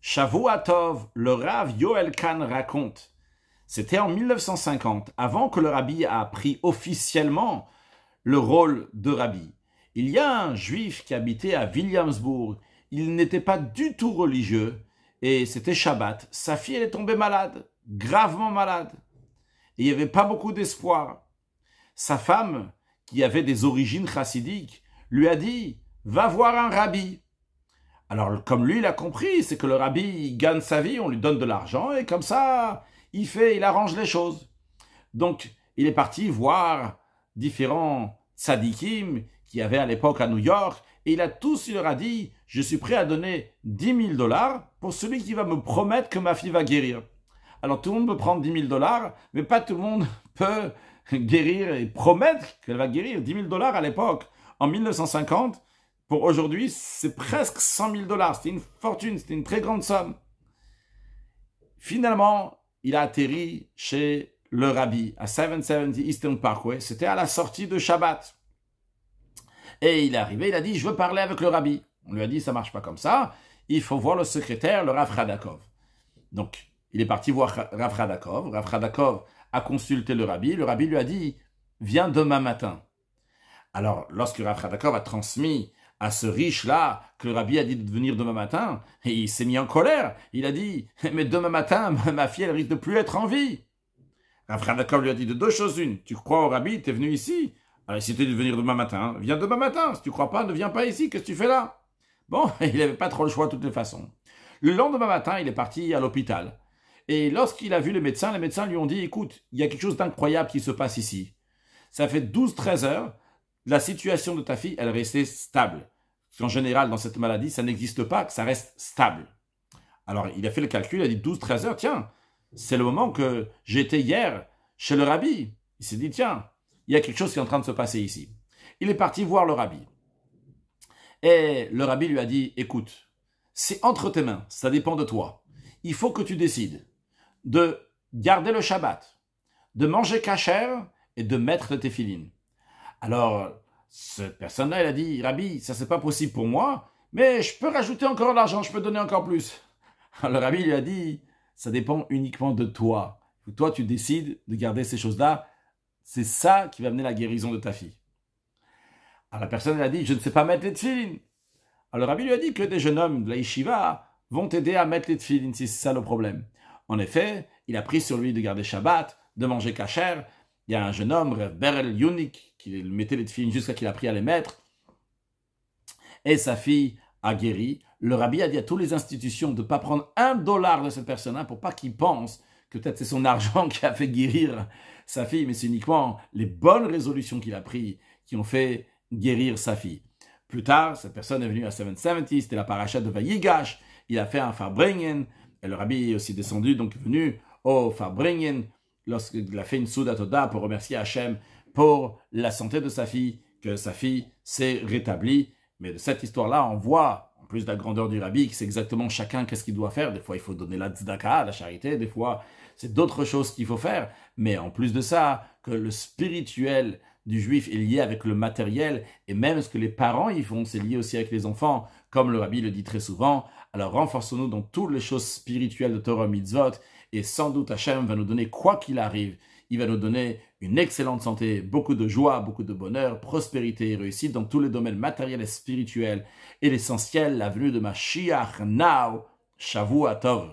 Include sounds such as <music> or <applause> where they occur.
Shavuatov, le Rav Yoel Khan raconte. C'était en 1950, avant que le rabbi a pris officiellement le rôle de rabbi. Il y a un juif qui habitait à Williamsburg. Il n'était pas du tout religieux et c'était Shabbat. Sa fille elle est tombée malade, gravement malade. Et il n'y avait pas beaucoup d'espoir. Sa femme, qui avait des origines chassidiques, lui a dit Va voir un rabbi. Alors, comme lui, il a compris, c'est que le rabbi gagne sa vie, on lui donne de l'argent, et comme ça, il fait, il arrange les choses. Donc, il est parti voir différents tzadikim qui avaient à l'époque à New York, et il a tous, il leur a dit, je suis prêt à donner 10 000 dollars pour celui qui va me promettre que ma fille va guérir. Alors tout le monde peut prendre 10 000 dollars, mais pas tout le monde <laughs> peut guérir et promettre qu'elle va guérir. 10 000 dollars à l'époque, en 1950, pour aujourd'hui, c'est presque 100 000 dollars. C'était une fortune, c'était une très grande somme. Finalement, il a atterri chez le rabbi à 770 Eastern Parkway. C'était à la sortie de Shabbat. Et il est arrivé, il a dit, je veux parler avec le rabbi. On lui a dit, ça marche pas comme ça. Il faut voir le secrétaire, le Rav Radakov. Donc, il est parti voir Rav Radakov. Rav Radakov a consulté le rabbi. Le rabbi lui a dit, viens demain matin. Alors, lorsque Rav Radakov a transmis à ce riche-là que le rabbi a dit de venir demain matin, et il s'est mis en colère. Il a dit, <laughs> mais demain matin, <laughs> ma fille, elle risque de plus être en vie. Rav lui a dit de deux choses une. Tu crois au rabbi, tu es venu ici. Alors, si tu de venir demain matin, viens demain matin. Si tu crois pas, ne viens pas ici. Qu'est-ce que tu fais là? Bon, <laughs> il n'avait pas trop le choix de toutes les façons. Le lendemain matin, il est parti à l'hôpital. Et lorsqu'il a vu les médecins, les médecins lui ont dit, écoute, il y a quelque chose d'incroyable qui se passe ici. Ça fait 12-13 heures, la situation de ta fille, elle restait stable. En général, dans cette maladie, ça n'existe pas, ça reste stable. Alors, il a fait le calcul, il a dit 12-13 heures, tiens, c'est le moment que j'étais hier chez le rabbi. Il s'est dit, tiens, il y a quelque chose qui est en train de se passer ici. Il est parti voir le rabbi. Et le rabbi lui a dit, écoute, c'est entre tes mains, ça dépend de toi. Il faut que tu décides de garder le Shabbat, de manger cachère et de mettre tes filines. Alors, cette personne-là, elle a dit, Rabbi, ça c'est pas possible pour moi, mais je peux rajouter encore de l'argent, je peux donner encore plus. <laughs> Alors, Rabbi lui a dit, ça dépend uniquement de toi. Toi, tu décides de garder ces choses-là. C'est ça qui va mener la guérison de ta fille. Alors, la personne, elle a dit, je ne sais pas mettre les tefilines. Alors, Rabbi lui a dit que des jeunes hommes de la yeshiva vont t'aider à mettre les tefilines, si c'est ça le problème. En effet, il a pris sur lui de garder Shabbat, de manger kasher. Il y a un jeune homme, Berel Yunik, qui mettait les filles jusqu'à qu'il a appris à les mettre. Et sa fille a guéri. Le rabbi a dit à toutes les institutions de ne pas prendre un dollar de cette personne-là pour pas qu'il pense que peut-être c'est son <laughs> argent qui a fait guérir sa fille, mais c'est uniquement les bonnes résolutions qu'il a prises qui ont fait guérir sa fille. Plus tard, cette personne est venue à 770, c'était la paracha de Vayigash, il a fait un Farbringen, et le rabbi est aussi descendu, donc venu au Farbringen, lorsqu'il a fait une Souda Toda pour remercier Hachem pour la santé de sa fille, que sa fille s'est rétablie. Mais de cette histoire-là, on voit, en plus de la grandeur du rabbi, que c'est exactement chacun qu'est-ce qu'il doit faire. Des fois, il faut donner la tzedaka, la charité, des fois, c'est d'autres choses qu'il faut faire. Mais en plus de ça, que le spirituel du juif est lié avec le matériel, et même ce que les parents y font, c'est lié aussi avec les enfants, comme le rabbi le dit très souvent. Alors renforçons-nous dans toutes les choses spirituelles de Torah Mitzvot, et sans doute Hachem va nous donner, quoi qu'il arrive, il va nous donner une excellente santé, beaucoup de joie, beaucoup de bonheur, prospérité et réussite dans tous les domaines matériels et spirituels. Et l'essentiel, la venue de Mashiach now, Shavuot Tov.